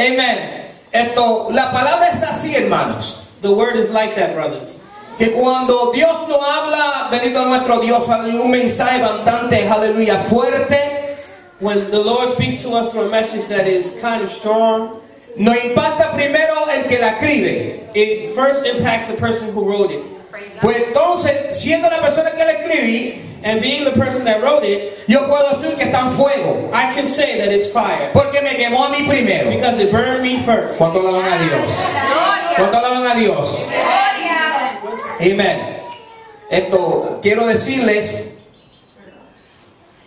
Amen. Esto, la palabra es así, hermanos. The word is like that, brothers. Que cuando Dios nos habla, bendito nuestro Dios, aleluya, un mensaje bastante, aleluya, fuerte, When the Lord speaks to us through a message that is kind of strong, nos impacta primero el que la escribe. it first impacts the person who wrote it. Pues entonces, siendo la persona que la escribí, And being the person that wrote it, yo puedo decir que está en fuego. I can say that it's fire Porque me quemó a mí primero. because it burned me first. ¿Cuánto alaban a Dios? ¿Cuánto alaban a Dios? Amén. Esto, quiero decirles,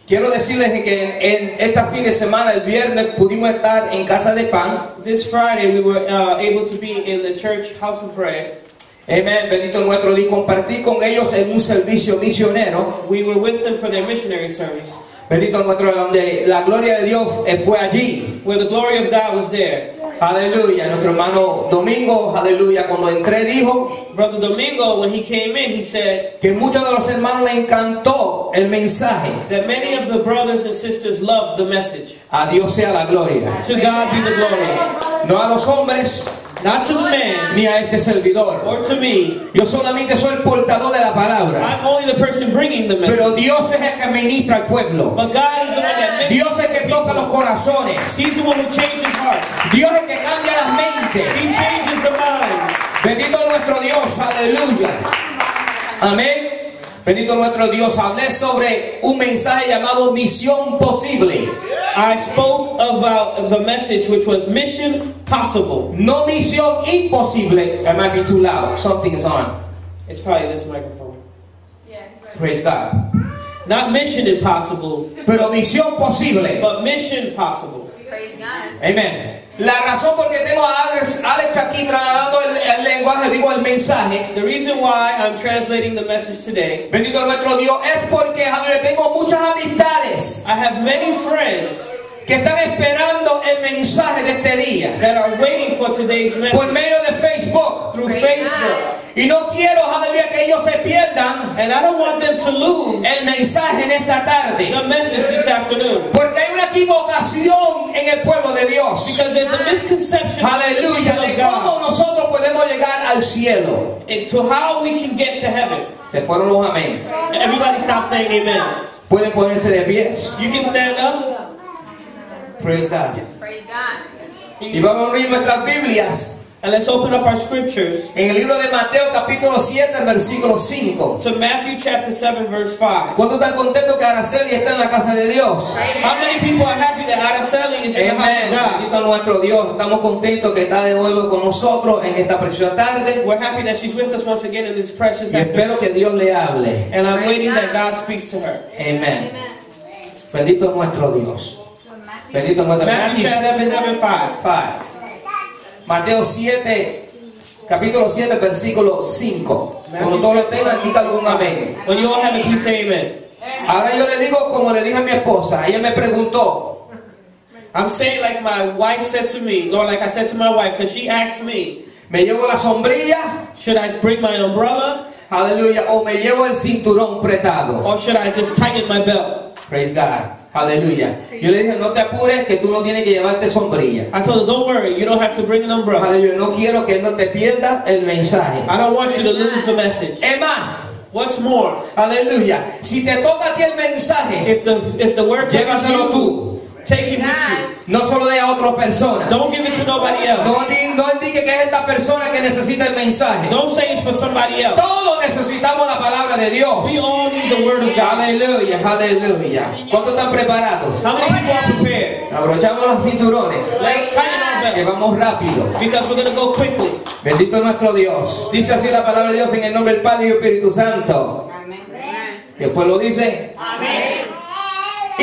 quiero decirles que en, en esta fin de semana, el viernes, pudimos estar en Casa de Pan. This Friday, we were uh, able to be in the church house of prayer. Amén. Bendito nuestro Dios. Compartí con ellos en un servicio misionero. We were with them for their missionary service, Bendito nuestro donde la gloria de Dios eh, fue allí. where the glory of God was there. Aleluya. Nuestro hermano Domingo, aleluya, cuando entré dijo Brother Domingo, when he came in, he said que muchos de los hermanos le encantó el mensaje. that many of the brothers and sisters loved the message. A Dios sea la gloria. To God be the glory. No a los hombres Not to the man ni a este servidor. or to me. Yo solamente soy el portador de la palabra. I'm only the person bringing the message. Pero Dios es el que ministra al pueblo. But God is the one that Dios es el que toca los corazones. He's the one who changes hearts. Dios es el que cambia las mentes. He changes the minds. Bendito nuestro Dios, aleluya. Amén. Bendito nuestro Dios. Hablé sobre un mensaje llamado misión posible. I spoke about the message which was mission possible. No misión imposible. That might be too loud. Something is on. It's probably this microphone. Yeah. Praise God. Not mission impossible, Pero misión posible. but mission possible. Praise God. Amén. La razón por que tengo a Alex, Alex aquí trasladando el, el lenguaje, digo el mensaje. The reason why I'm translating the message today, Bendito nuestro Dios, es porque aleluya, tengo muchas amistades I have many friends que están esperando el mensaje de este día that are waiting for today's message por medio de Facebook. through Facebook. Y no quiero, aleluya, que ellos se pierdan And I don't want them to lose el mensaje en esta tarde. the message this afternoon. Porque hay una equivocación en el pueblo de Dios. Because there's a misconception Aleluya, de cómo nosotros podemos llegar al cielo. and to how we can get to heaven. Se fueron los amén. Everybody stop saying amen. Pueden ponerse de pie. You can stand up. Praise God. Praise God. Y vamos a abrir nuestras Biblias And let's open up our scriptures en el libro de Mateo capítulo 7, versículo 5. to Matthew chapter 7, verse 5. ¿Cuántos están contentos que Araceli está en la casa de Dios? How many people are happy that Araceli is in the house of God? Nuestro Dios. Estamos contentos que está de nuevo con nosotros en esta preciosa tarde. We're happy that she's with us once again in this precious afternoon. espero que Dios le hable. And I'm waiting that God speaks to her. Amén. Bendito nuestro Dios. Bendito nuestro Matthew chapter 7, 5. 5. Mateo 7, capítulo 7, versículo 5. Cuando todos lo tengan, diga algún amén. When you all have it, please say amen. Ahora yo le digo como le dije a mi esposa. Ella me preguntó, I'm saying like my wife said to me, or like I said to my wife, because she asked me, ¿me llevo la sombrilla? should I bring my umbrella Aleluya. ¿O me llevo el cinturón pretado? or should I just tighten my belt? Praise God. Aleluya. Yo le dije, no te apures que tú no tienes que llevarte sombrilla. I told her, don't worry, you don't have to bring an umbrella. Aleluya. No quiero que no te pierdas el mensaje. I don't want you to lose the message. Es más, What's more, aleluya. Si te toca a ti el mensaje, if the if the word llévatelo tú. Take it with you. No solo de a otra persona. Don't give it to nobody else. No, di- no indique que es esta persona que necesita el mensaje. Don't say it's for somebody else. Todos necesitamos la palabra de Dios. We all need the word of God. Aleluya, aleluya. ¿Cuántos están preparados? How many people are prepared? Abrochamos los cinturones. Let's tighten our Que vamos rápido. because we're going to go quickly. Bendito nuestro Dios. Dice así la palabra de Dios en el nombre del Padre y del Espíritu Santo. Y el pueblo dice: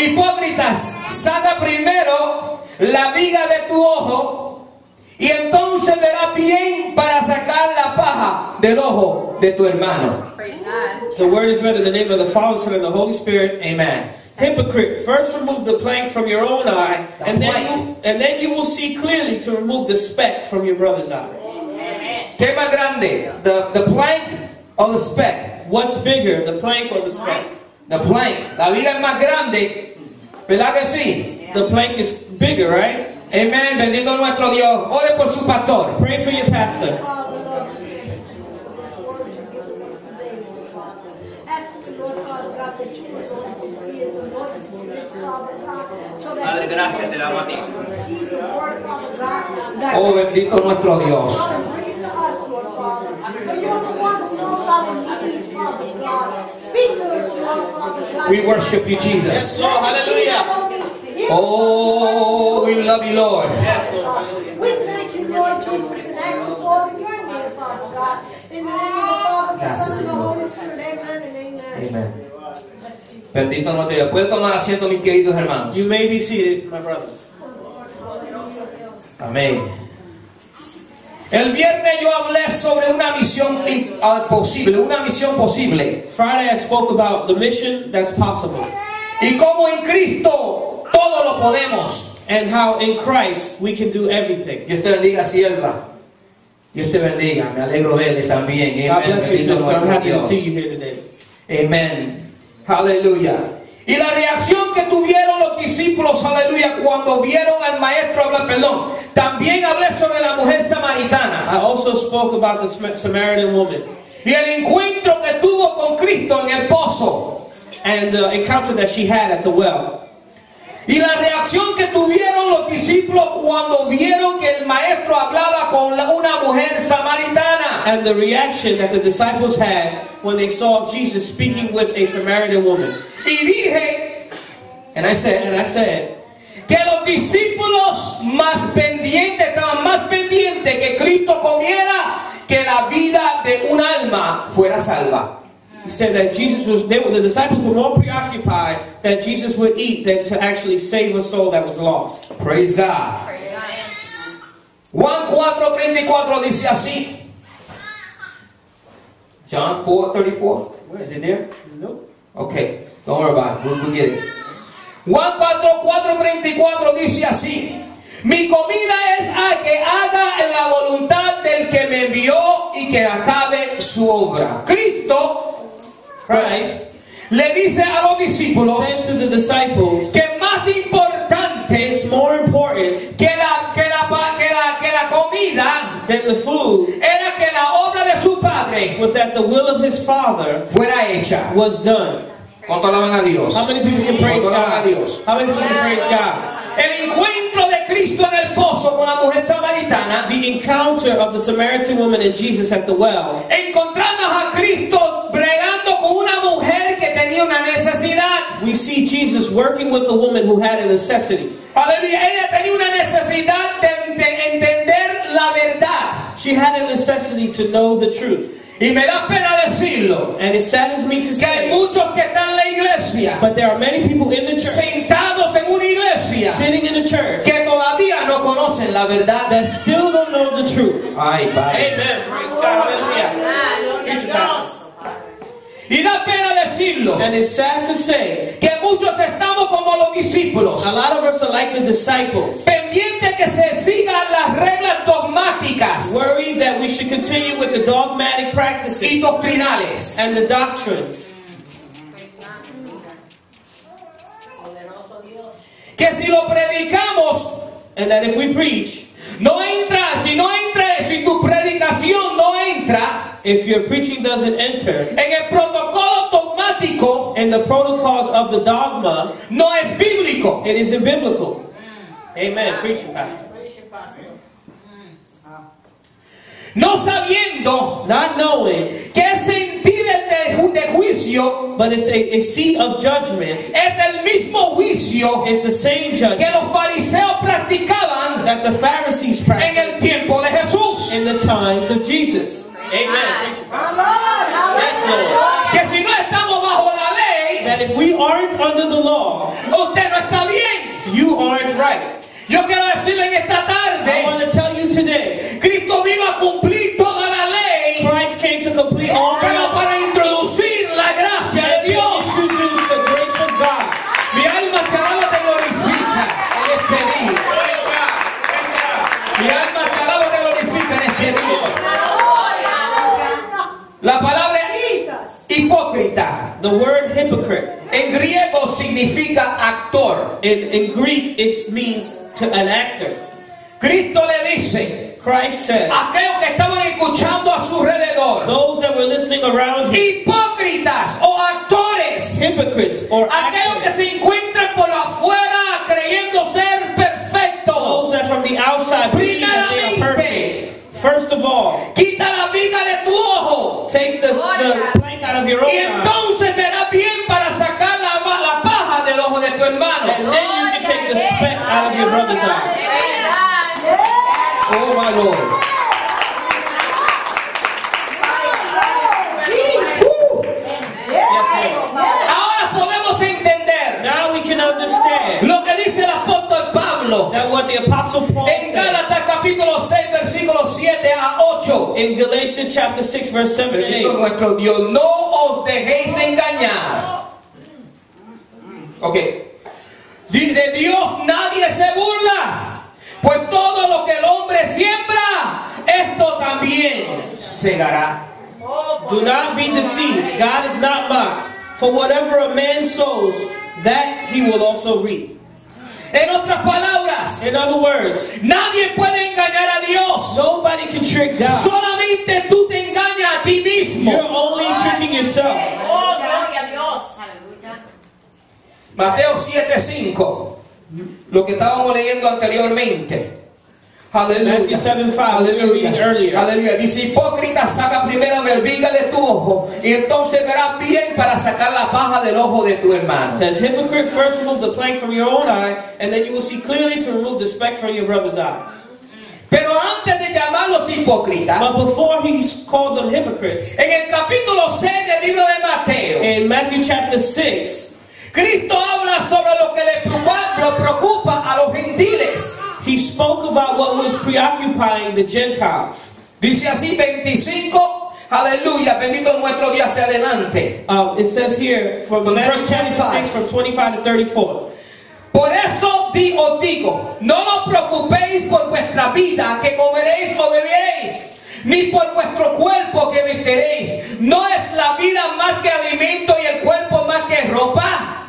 Hipócritas, saca primero la viga de tu ojo y entonces verás bien para sacar la paja del ojo de tu hermano. The word is read in the name of the Father, Son, and the Holy Spirit. Amen. Hypocrite, first remove the plank from your own eye, and then you, and then you will see clearly to remove the speck from your brother's eye. ¿Qué más grande? The, the plank or the speck? What's bigger, the plank or the speck? The plank. La viga es más grande. ¿Verdad que sí? The plank is bigger, right? Amén. Bendito nuestro Dios. Ore por su pastor. Pray for your pastor. Father, Lord, we thank you for this word you've given We worship you, Jesus. Yes, Jesus. Lord. Hallelujah. Oh, we love you, Lord. Yes, Lord. We thank you, Lord Jesus, and ask us all in your name, Father God. In the name of the Father, the Son, and the Holy Spirit. Amen and amen. Amen. Bendito nuestro Dios. Puede tomar asiento, mis queridos hermanos. You may be seated, my brothers. Amén. El viernes yo hablé sobre una misión in- ah, posible, una misión posible. Friday I spoke about the mission that's possible Y cómo en Cristo todo lo podemos. and how in Christ we can do everything. Dios te bendiga, sierva. Dios te bendiga. Me alegro de él también. God Amén. bless you, sister. I'm happy to see you here today. Amén. Aleluya. Y la reacción que tuvieron los discípulos, aleluya, cuando vieron al maestro hablar, perdón. También spoke about the Samaritan woman Y el encuentro que tuvo con Cristo en el pozo. and the encounter that she had at the well. Y la reacción que tuvieron los discípulos cuando vieron que el maestro hablaba con una mujer samaritana. And the reaction that the disciples had when they saw Jesus speaking with a Samaritan woman. Y dije, and I said, And I said, que los discípulos más pendientes, estaban más pendientes que Cristo comiera que la vida de un alma fuera salva. he said that Jesus was, they were, the disciples were more preoccupied that Jesus would eat than to actually save a soul that was lost. Praise God. Juan 4:34 dice así. John 4:34. Where is it there? Nope. Okay, don't worry about it. We'll, we'll get it. Juan 4, 4:34 dice así. Mi comida es a que haga la voluntad del que me envió y que acabe su obra. Cristo Christ le dice a los discípulos said to the disciples, que más importante more important que la, que la, que la, que la comida than the food era que la obra de su padre was that the will of his Father fuera hecha. was done. ¿Cuánto alaban a Dios? How many people can praise ¿Cuánto alaban a God? Dios? How many people can praise God? El encuentro de Cristo en el pozo con la mujer samaritana, The encounter of the Samaritan woman and Jesus at the well, encontramos a Cristo bregando con una mujer que tenía una necesidad. we see Jesus working with a woman who had a necessity. Aleluya, ella tenía una necesidad de, de entender la verdad. She had a necessity to know the truth. Y me da pena decirlo, And it saddens me to que hay say, muchos que están en la iglesia, but there are many people in the church, sentados en una iglesia, sitting in the church, que todavía no conocen la verdad. that still don't know the truth. Ay, padre. Amen. Praise God. Hallelujah. Preach it, Pastor. Y da pena decirlo, And it's sad to say, que muchos estamos como los discípulos. a lot of us are like the disciples, pendiente que se sigan las reglas dogmáticas worried that we should continue with the dogmatic practices y doctrinales. and the doctrines. Que si lo predicamos, And that if we preach, no entra, si no entra, si tu predicación no entra if your preaching doesn't enter en el protocolo dogmático, in the protocols of the dogma, no es bíblico. it isn't biblical. Amen. Preach it, Pastor. Mm. No sabiendo Not knowing, que sentir de, ju- de juicio but it's a, a seat of judgment. es el mismo juicio It's the same que judgment los fariseos practicaban that the Pharisees en practiced el tiempo de Jesús. in the times of Jesus. Amen. Preach. Yes, Lord. Que si no estamos bajo la ley, That if we aren't under the law, usted no está bien. you aren't right. Yo quiero decirle en esta I tarde, want to tell you today, Cristo vino a cumplir toda la ley, Christ came to complete all pero law para introducir la gracia de to Dios. introduce the grace of God. Mi alma te alaba, te glorifica en este día. Mi alma te alaba, te glorifica en este día. La palabra hipócrita The word hypocrite en griego significa actor. In, in Greek, it means to an actor. Cristo le dice Christ said, aquellos que estaban escuchando a su alrededor, those that were listening around him, hipócritas o actores, hypocrites or aquellos que actors, se encuentran out of your brother's eye. Oh my Lord. Ahora podemos entender Now we can understand lo que dice el apóstol Pablo that what the Apostle Paul en said Gálatas capítulo 6 versículos 7 a 8. in Galatians chapter 6, verse 7 and Bendito 8. nuestro Dios, no os dejéis engañar. Deceived. God is not mocked. For whatever a man sows, that he will also reap. En otras palabras, In other words, nadie puede engañar a Dios. nobody can trick God. Solamente tú te engañas a ti mismo. You're only tricking yourself. Oh, gloria a Dios. Mateo 7:5, lo que estábamos leyendo anteriormente. Aleluya. Matthew 7:5, we were reading earlier. Aleluya. Dice, hipócrita, saca primero de tu ojo y entonces verás bien para sacar la paja del ojo de tu hermano. Says, Hypocrite, first remove the plank from your own eye, and then you will see clearly to remove the speck from your brother's eye. Pero antes de llamarlos hipócritas, But before he called them hypocrites, en el capítulo 6 del libro de Mateo, in Matthew chapter 6, Cristo habla sobre lo que le preocupa, lo preocupa a los gentiles. he spoke about what was preoccupying the Gentiles. Dice así 25, aleluya, bendito nuestro Dios hacia adelante. Um, it says here from From verse chapter 25. 6, from 25 to 34. Por eso di- os digo, no os preocupéis por vuestra vida, que comeréis o beberéis, ni por vuestro cuerpo que vestiréis. No es la vida más que alimento y el cuerpo más que ropa.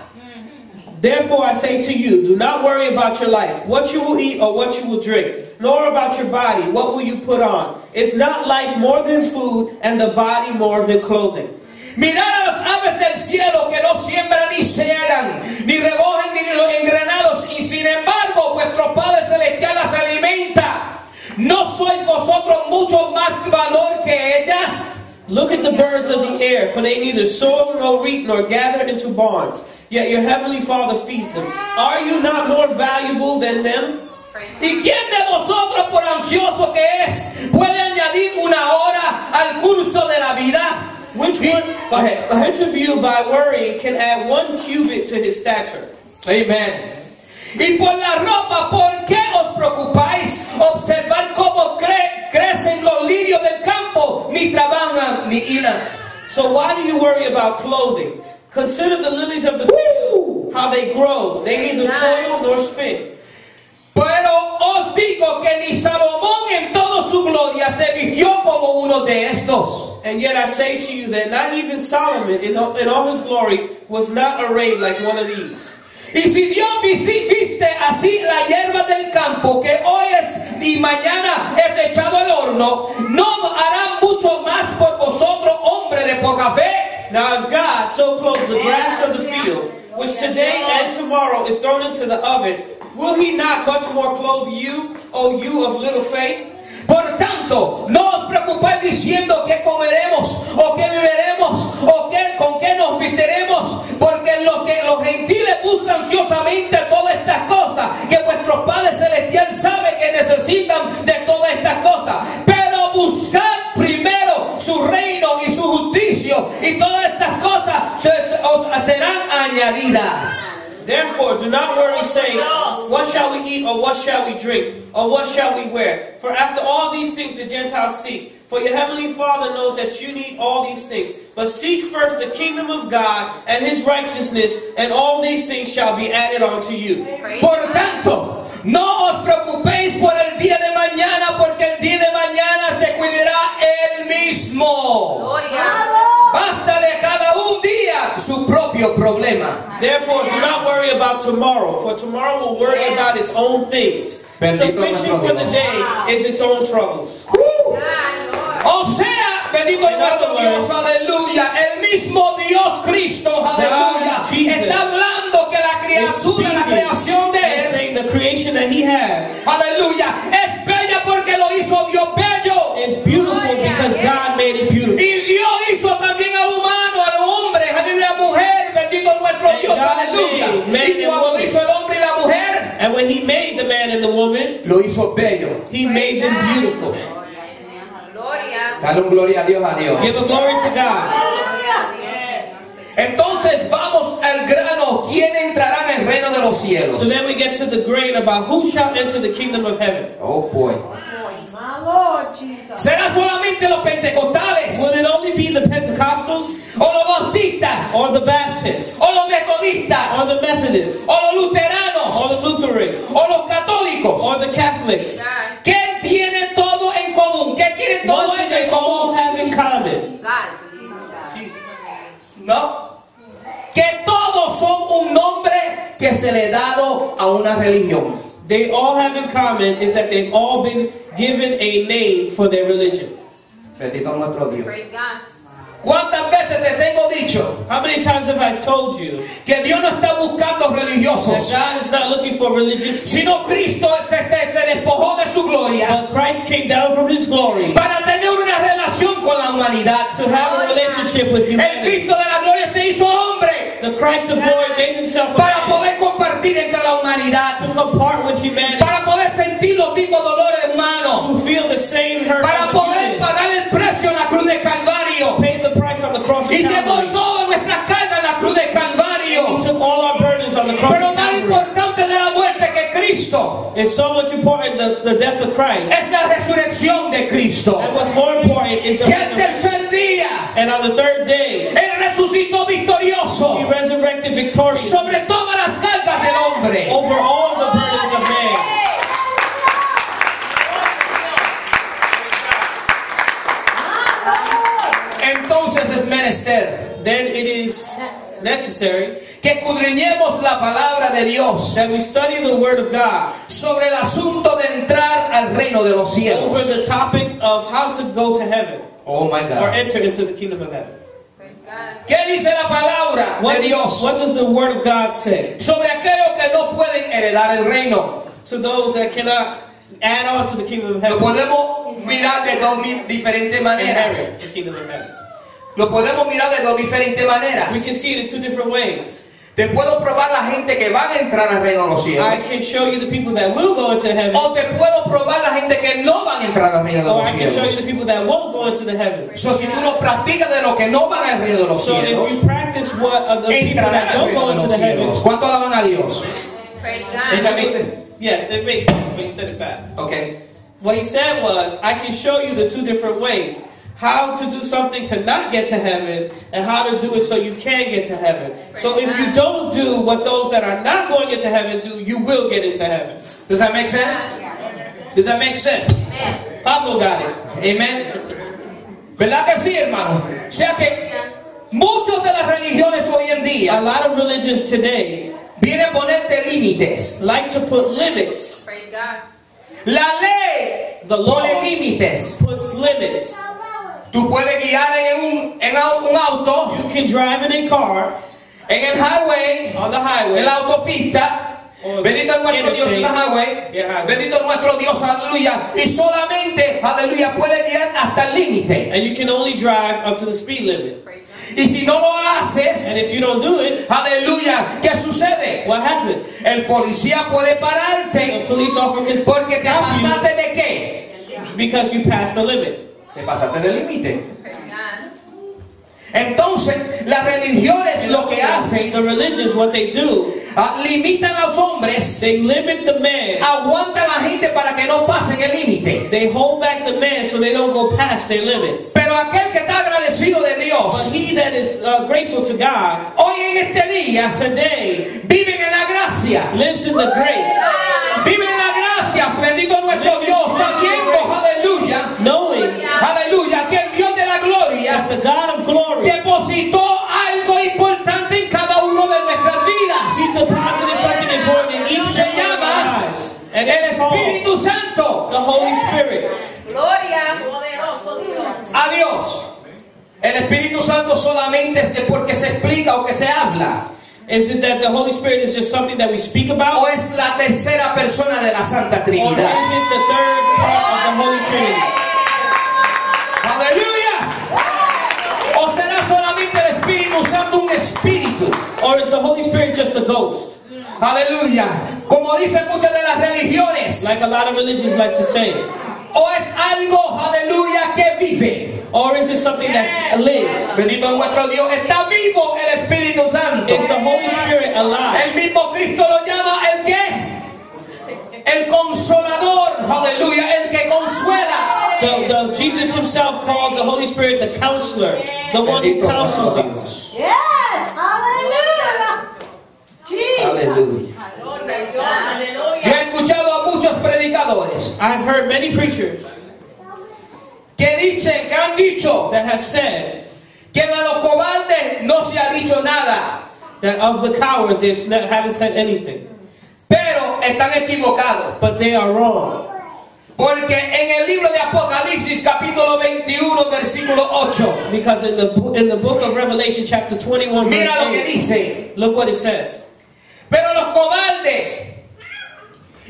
Therefore I say to you, do not worry about your life, what you will eat or what you will drink, nor about your body, what will you put on. Is not life more than food, and the body more than clothing? Mirad a las aves del cielo que no siembran ni ciegan, ni recogen ni los engranados, y sin embargo vuestro Padre Celestial las alimenta. ¿No sois vosotros mucho más valor que ellas? Look at the birds of the air, for they neither sow nor reap nor gather into barns, yet your heavenly Father feeds them. Are you not more valuable than them? ¿Y quién de vosotros, por ansioso que es, puede añadir una hora al curso de la vida? Which one, Go ahead, go ahead. which of you by worrying can add one cubit to his stature? Amen. Y por la ropa, ¿por qué os preocupáis? Observar cómo cre- crecen los lirios del campo, ni trabajan ni hilan. So why do you worry about clothing? Consider the lilies of the field, how they grow. They neither toil nor spin. Pero os digo que ni Salomón en toda su gloria se vistió como uno de estos. And yet I say to you that not even Solomon in all, in all his glory was not arrayed like one of these. Y si Dios visi- viste así la hierba del campo que hoy es y mañana es echado al horno, no hará mucho más por vosotros, hombre de poca fe. Now if God so clothes the grass of the field, which today and tomorrow is thrown into the oven, will he not much more clothe you, O you of little faith? Por tanto, no os preocupéis diciendo qué comeremos o qué beberemos o qué, con qué nos vistiremos, porque lo que los gentiles buscan ansiosamente todas estas cosas, que vuestro Padre Celestial sabe que necesitan de todas estas cosas. Pero buscad primero su reino y su justicia y todas estas cosas os serán añadidas. Therefore, do not worry, saying, What shall we eat, or what shall we drink, or what shall we wear? For after all these things the Gentiles seek. For your heavenly Father knows that you need all these things. But seek first the kingdom of God and his righteousness, and all these things shall be added unto you. Por tanto, no os preocupéis por el día de mañana, porque el día de mañana se cuidará él mismo. Gloria. Bástale cada un día su propio propio problema. Therefore, do not worry about tomorrow, for tomorrow will worry about its own things. Bendito Sufficient for the day is its own troubles. O sea, bendito nuestro other Dios, aleluya. El mismo Dios Cristo, aleluya. Está hablando que la It's criatura, la creación de and Él, saying the creation that He has aleluya, es bella porque lo hizo Dios bello. is beautiful because God made it beautiful. Y Dios hizo también al humano, al hombre, a la mujer, bendito nuestro And Dios, God aleluya. Y and cuando woman. hizo el hombre y la mujer, And when He made the man and the woman, lo hizo bello. He made them beautiful. Dale un gloria a Dios, a Dios. Give a glory to God. Entonces vamos al grano. ¿Quién entrará en el reino de los cielos? So then we get to the grain about who shall enter the kingdom of heaven. Oh boy. ¿Será solamente los pentecostales? Will it only be the Pentecostals ¿O los bautistas? or the Baptists ¿O los or metodistas? the Methodists ¿O los or luteranos? the Lutherans ¿O los católicos? or the Catholics? A una religión. They all have in common is that they've all been given a name for their religion. Bendito nuestro Dios. Praise God. ¿Cuántas veces te tengo dicho How many times have I told you que Dios no está buscando that religiosos? God is not looking for religious Sino Cristo se, se despojó de su gloria but Christ came down from his glory para tener una relación con la humanidad. to have a relationship with El humanity. Cristo de la gloria se hizo hombre The Christ of glory made himself a para poder compartir entre la humanidad, para poder sentir los mismos dolores humanos, to feel the same hurt para poder pagar el precio en la cruz de Calvario. Paid the price on the cross of y llevó todas nuestras cargas en la cruz de Calvario. took all our burdens on the cross Pero más importante de la muerte que Cristo It's so much important the, the death of Christ. es la resurrección de Cristo. Sobre todas las cargas del hombre. over all the burdens of man. Entonces es menester Then it is necessary que escudriñemos la palabra de Dios that we study the Word of God sobre el asunto de entrar al reino de los over cielos. the topic of how to go to heaven Oh my or God. enter into the kingdom of heaven. ¿Qué dice la palabra What de does, Dios what does the Word of God say sobre aquellos que no pueden heredar el reino? to those that cannot add on to the kingdom of Lo heaven? podemos mirar de dos diferentes maneras. The kingdom of heaven. Lo podemos mirar de dos diferentes We maneras. can see it in two different ways. Te puedo probar la gente que van a entrar al reino de los cielos. I can show you the people that will go into heaven, O te puedo probar la gente que no van a entrar al reino de or los I can show you cielos. the people that won't go into the heavens. So, si tú no practicas de lo que no van al reino de los So cielos, if you practice what of the people that don't reino go into los the heavens, cielos. ¿Cuánto alaban a Dios? Praise Does that God. make sense? Yes, it makes sense, but you said it fast. Ok. What he said was, I can show you the two different ways. How to do something to not get to heaven, and how to do it so you can get to heaven. So if you don't do what those that are not going into heaven do, you will get into heaven. Does that make sense? Does that make sense? Amen. Pablo got it. Amen. ¿Verdad que sí, hermano? O sea que muchas de las religiones hoy en A día lot of religions today vienen a ponerte límites. like to put limits. Praise God. La ley The law pone límites. puts limits. Tú puedes guiar en un, en un auto, You can drive in a car en el highway, on the en highway. la autopista. Or Bendito es nuestro Dios en la highway. Bendito es nuestro Dios, aleluya. Y solamente, aleluya, puede guiar hasta el límite. And you can only drive up to the speed limit. Y si no lo haces, And if you don't do it, aleluya, ¿qué sucede? what happens? El policía puede The pararte police officer porque te pasaste de qué? because you passed the limit. Te pasaste del límite. Entonces, las religiones lo que hacen, The religions, what they do, ah, limitan a los hombres, they limit the man. aguantan a la gente para que no pasen el límite. They hold back the man so they don't go past their limits. Pero aquel que está agradecido de But Dios, he that is uh, grateful to God hoy en este día, today viven en la gracia. lives in the grace, Viven en la gracia, bendito nuestro God of glory, depositó algo importante en cada uno de nuestras vidas. He deposited something important in each Se llama lives. el Espíritu Santo. The Holy Spirit. Gloria. A Dios. El Espíritu Santo solamente es porque se explica o que se habla. Is it that the Holy Spirit is just something that we speak about? ¿O es la tercera persona de la Santa Trinidad? Or is it the third part of the Holy Trinity? Espíritu. Or is the Holy Spirit just a ghost? Aleluya. Como dicen muchas de las religiones. Like a lot of religions like to say. O es algo, aleluya, que vive. Or is it something that lives? Bendito es nuestro Dios. Está vivo el Espíritu Santo. Is the Holy Spirit alive? El mismo Cristo lo llama el qué? El consolador, aleluya, el que consuela. The, the Jesus himself called the Holy Spirit the counselor, the one who counsels us. Yes, hallelujah. Jesus. Aleluya. Gloria a Dios. Yo he escuchado a muchos predicadores I've heard many preachers que dicen, que han dicho that have said que de los cobardes no se ha dicho nada, that of the cowards they haven't said anything, pero están equivocados. but they are wrong. Porque en el libro de Apocalipsis capítulo 21 versículo 8, Because in the in the book of Revelation, chapter 21, verse mira lo que 8, dice. look what it says. Pero los cobardes,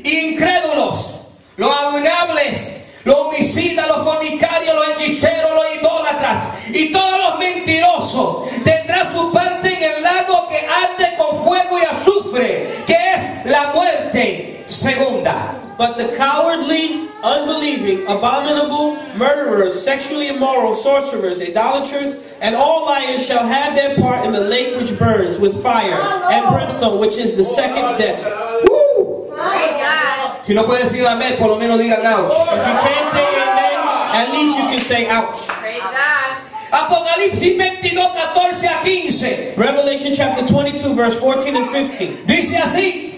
incrédulos, los abominables, los homicidas, los fornicarios, los hechiceros, los idólatras y todos los mentirosos tendrán su parte en el lago que arde con fuego y azufre, que es la muerte segunda. But the cowardly, unbelieving, abominable, murderers, sexually immoral, sorcerers, idolaters, and all liars shall have their part in the lake which burns with fire and brimstone, which is the second death. Praise God. Si no pueden decir amén, por lo menos digan ouch. If you can't say amen, at least you can say ouch. Praise God. Apocalipsis 22, 14 a 15. Revelation chapter 22, verse 14 and 15. Dice así,